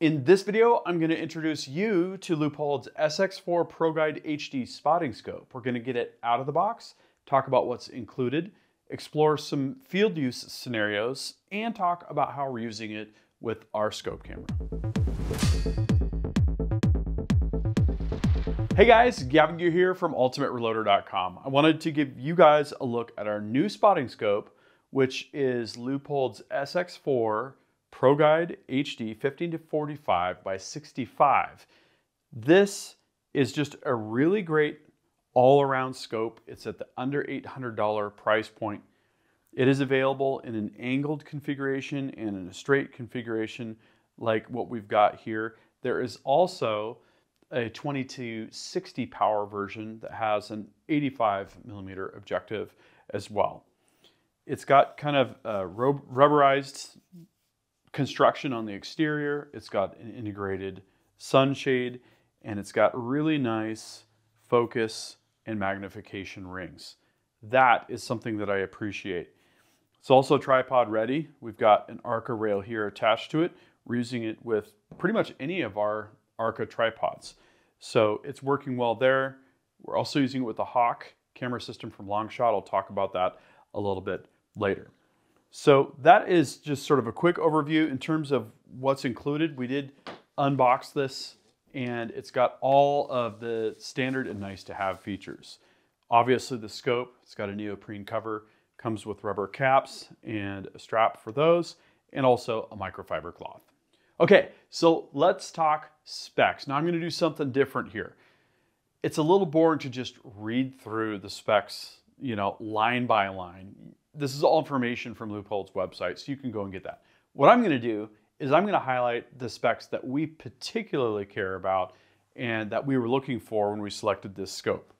In this video, I'm going to introduce you to Leupold's SX4 ProGuide HD spotting scope. We're going to get it out of the box, talk about what's included, explore some field use scenarios, and talk about how we're using it with our scope camera. Hey guys, Gavin Gear here from UltimateReloader.com. I wanted to give you guys a look at our new spotting scope, which is Leupold's SX4 ProGuide HD 15 to 45 by 65. This is just a really great all around scope. It's at the under $800 price point. It is available in an angled configuration and in a straight configuration like what we've got here. There is also a 20 to 60 power version that has an 85 millimeter objective as well. It's got kind of uh, a rubberized construction on the exterior. It's got an integrated sunshade and it's got really nice focus and magnification rings. That is something that I appreciate. It's also tripod ready. We've got an Arca rail here attached to it. We're using it with pretty much any of our Arca tripods. So it's working well there. We're also using it with the Hawk camera system from Longshot. I'll talk about that a little bit later. So that is just sort of a quick overview in terms of what's included. We did unbox this and it's got all of the standard and nice to have features. Obviously the scope, it's got a neoprene cover, comes with rubber caps and a strap for those, and also a microfiber cloth. Okay, so let's talk specs. Now I'm gonna do something different here. It's a little boring to just read through the specs, you know, line by line this is all information from Leupold's website, so you can go and get that. What I'm going to do is I'm going to highlight the specs that we particularly care about and that we were looking for when we selected this scope.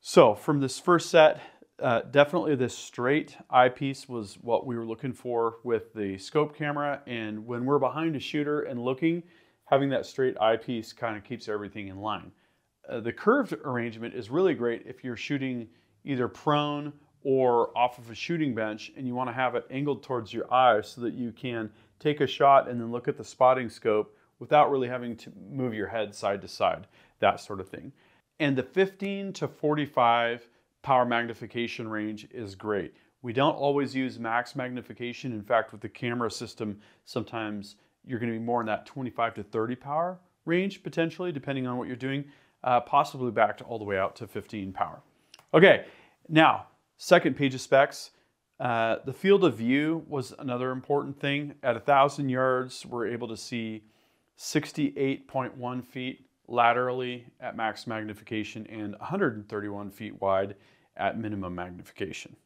So from this first set, uh, definitely this straight eyepiece was what we were looking for with the scope camera. And when we're behind a shooter and looking, having that straight eyepiece kind of keeps everything in line. Uh, the curved arrangement is really great if you're shooting either prone or off of a shooting bench and you want to have it angled towards your eyes so that you can take a shot and then look at the spotting scope without really having to move your head side to side, that sort of thing. And the 15 to 45 power magnification range is great. We don't always use max magnification. In fact, with the camera system, sometimes you're going to be more in that 25 to 30 power range potentially, depending on what you're doing, uh, possibly back to all the way out to 15 power. Okay, now Second page of specs. Uh, the field of view was another important thing. At 1,000 yards, we're able to see 68.1 feet laterally at max magnification and 131 feet wide at minimum magnification.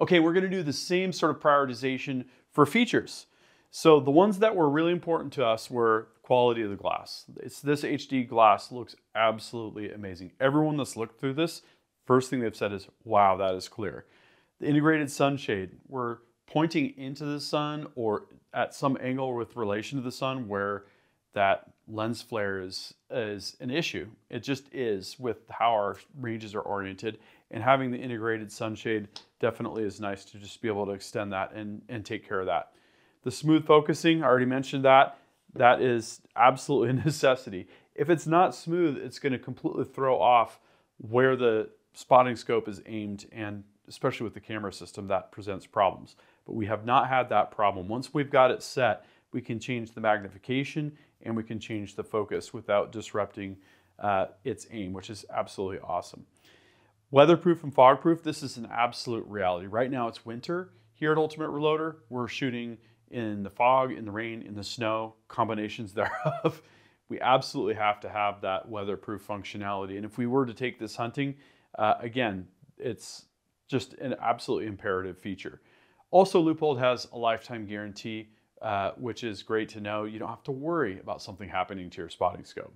Okay, we're going to do the same sort of prioritization for features. So the ones that were really important to us were quality of the glass. It's this HD glass looks absolutely amazing. Everyone that's looked through this First thing they've said is, wow, that is clear. The integrated sunshade, we're pointing into the sun or at some angle with relation to the sun where that lens flare is, is an issue. It just is with how our ranges are oriented. And having the integrated sunshade definitely is nice to just be able to extend that and, and take care of that. The smooth focusing, I already mentioned that. That is absolutely a necessity. If it's not smooth, it's going to completely throw off where the spotting scope is aimed and especially with the camera system that presents problems. But we have not had that problem. Once we've got it set, we can change the magnification and we can change the focus without disrupting uh, its aim, which is absolutely awesome. Weatherproof and fogproof, this is an absolute reality. Right now it's winter here at Ultimate Reloader. We're shooting in the fog, in the rain, in the snow, combinations thereof. we absolutely have to have that weatherproof functionality. And if we were to take this hunting, uh, again, it's just an absolutely imperative feature. Also, Leupold has a lifetime guarantee, uh, which is great to know. You don't have to worry about something happening to your spotting scope.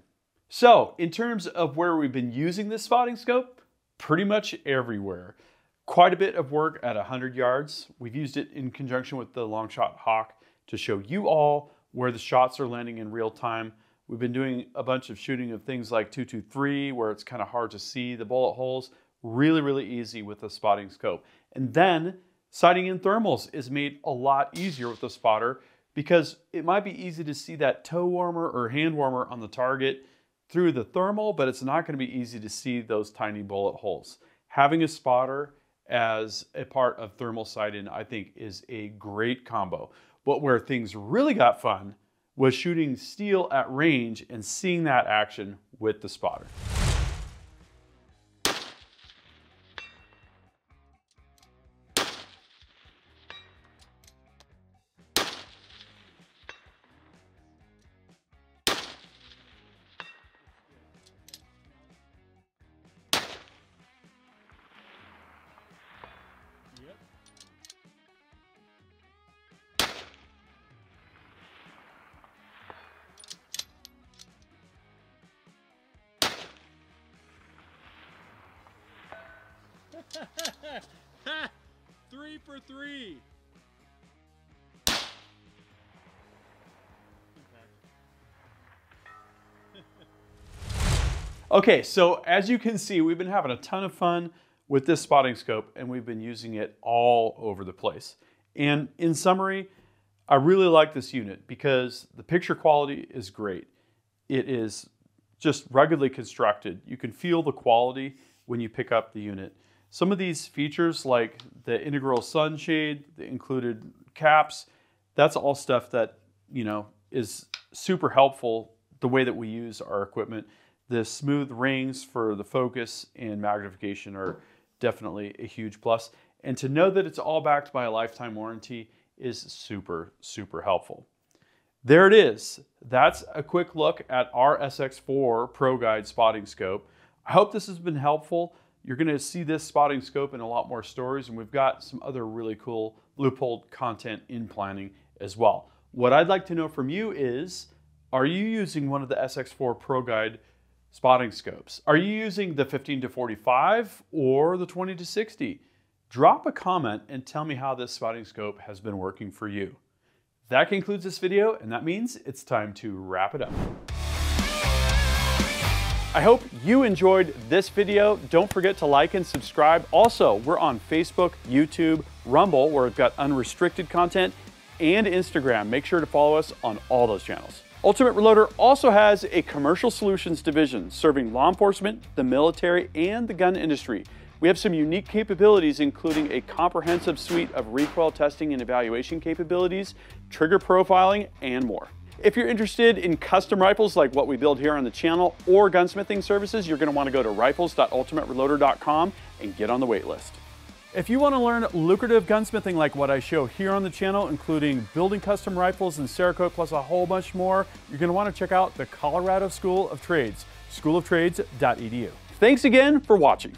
So, in terms of where we've been using this spotting scope, pretty much everywhere. Quite a bit of work at 100 yards. We've used it in conjunction with the Longshot Hawk to show you all where the shots are landing in real time. We've been doing a bunch of shooting of things like 223 where it's kind of hard to see the bullet holes. Really, really easy with a spotting scope. And then sighting in thermals is made a lot easier with the spotter because it might be easy to see that toe warmer or hand warmer on the target through the thermal, but it's not going to be easy to see those tiny bullet holes. Having a spotter as a part of thermal sight-in, I think, is a great combo. But where things really got fun was shooting steel at range and seeing that action with the spotter. three for three. Okay, so as you can see, we've been having a ton of fun with this spotting scope and we've been using it all over the place. And in summary, I really like this unit because the picture quality is great. It is just ruggedly constructed. You can feel the quality when you pick up the unit. Some of these features like the integral sunshade, the included caps, that's all stuff that, you know, is super helpful the way that we use our equipment. The smooth rings for the focus and magnification are definitely a huge plus. And to know that it's all backed by a lifetime warranty is super, super helpful. There it is. That's a quick look at our SX4 Pro Guide spotting scope. I hope this has been helpful. You're going to see this spotting scope in a lot more stories, and we've got some other really cool Leupold content in planning as well. What I'd like to know from you is, are you using one of the SX4 Pro Guide spotting scopes? Are you using the 15 to 45 or the 20 to 60? Drop a comment and tell me how this spotting scope has been working for you. That concludes this video, and that means it's time to wrap it up. I hope you enjoyed this video. Don't forget to like and subscribe. Also, we're on Facebook, YouTube, Rumble, where we've got unrestricted content, and Instagram. Make sure to follow us on all those channels. Ultimate Reloader also has a commercial solutions division serving law enforcement, the military, and the gun industry. We have some unique capabilities, including a comprehensive suite of recoil testing and evaluation capabilities, trigger profiling, and more. If you're interested in custom rifles like what we build here on the channel or gunsmithing services, you're going to want to go to rifles.ultimatereloader.com and get on the wait list. If you want to learn lucrative gunsmithing like what I show here on the channel, including building custom rifles and Cerakote plus a whole bunch more, you're going to want to check out the Colorado School of Trades, schooloftrades.edu. Thanks again for watching.